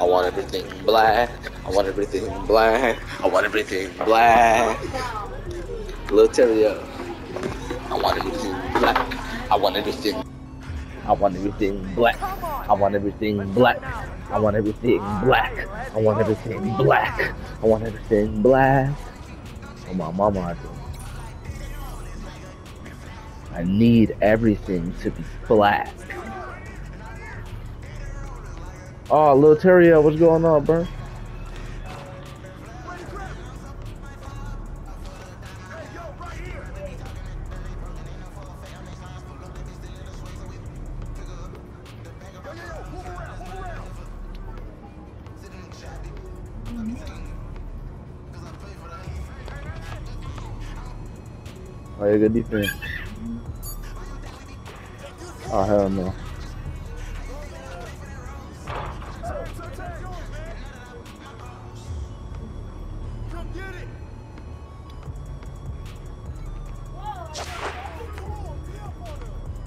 I want everything black. I want everything black. I want everything black. Lil Terrio. I want everything black. I want everything. I want everything black. I want everything black. I want everything black. I want everything black. I want everything black. Oh my mama, I need everything to be black. Oh, Lil Terrio, what's going on, bro? Oh, yeah, good defense. Oh, hell no.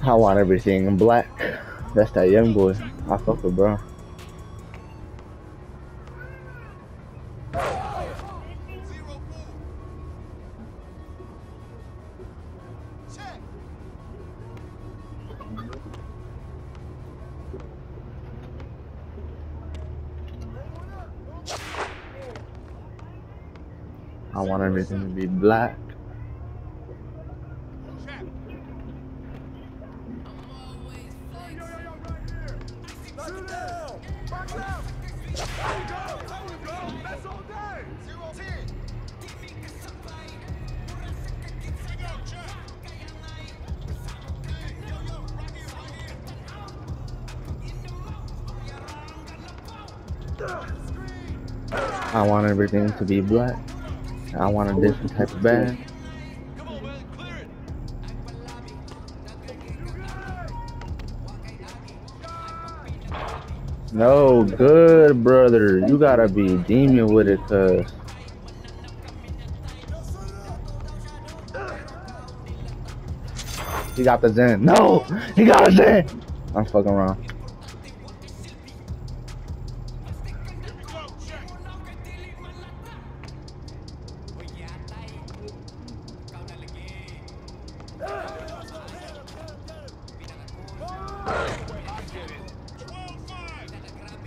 I want everything in black. That's that young boy. I fuck with bro. I want everything to be black. I want everything to be black. I want a different type of bag. No, good brother. You gotta be demon with it, cuz. He got the Zen. No! He got a Zen! I'm fucking wrong.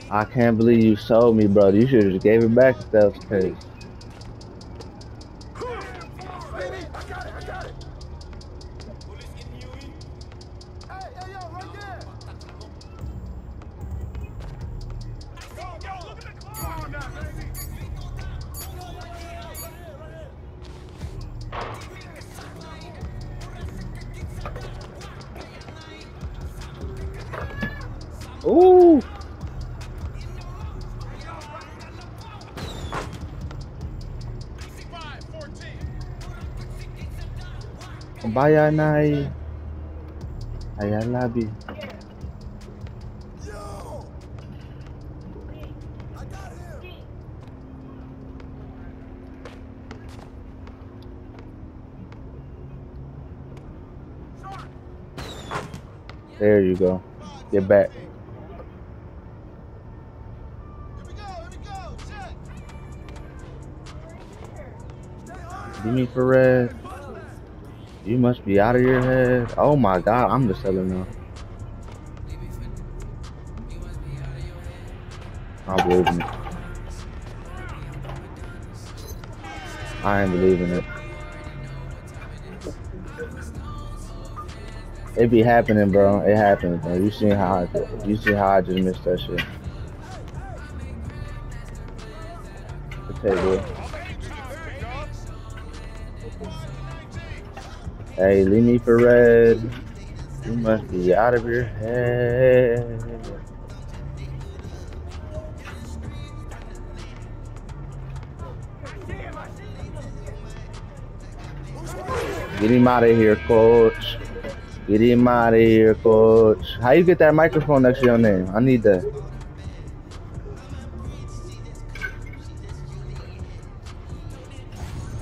I can't believe you sold me, brother. You should have just gave it back was the case. Ooh! Baya nai. Eh. Ayalabi. There you go. Get back. Jimmy Perez. You must be out of your head. Oh my god, I'm the seller now. I believe it. I ain't believing it. It be happening, bro. It happens, bro. You seen how I, you see how I just missed that shit. Okay, bro. Hey, leave me for red. You must be out of your head. Get him out of here, coach. Get him out of here, coach. How you get that microphone next to your name? I need that.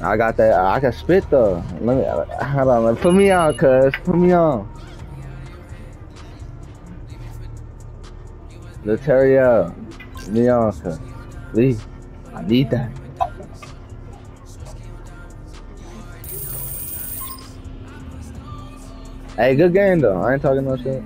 I got that. Uh, I can spit though. Let me uh, hold on. Put me on, cuz. Put me on. Luteria, Leon, cuz. Please, I need that. Hey, good game though. I ain't talking no shit.